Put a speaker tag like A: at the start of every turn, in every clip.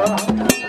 A: 老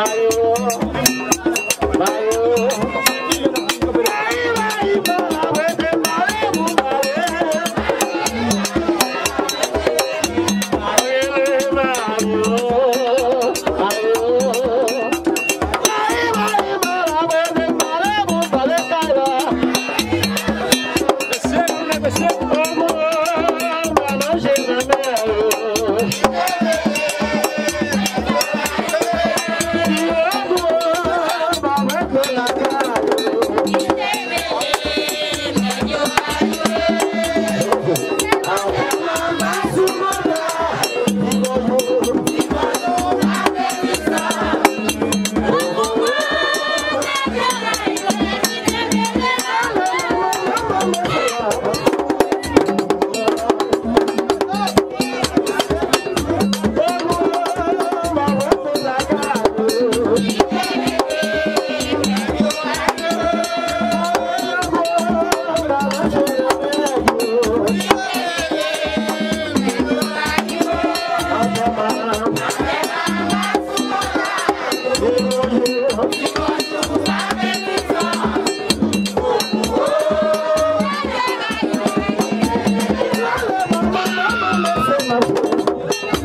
A: Let's.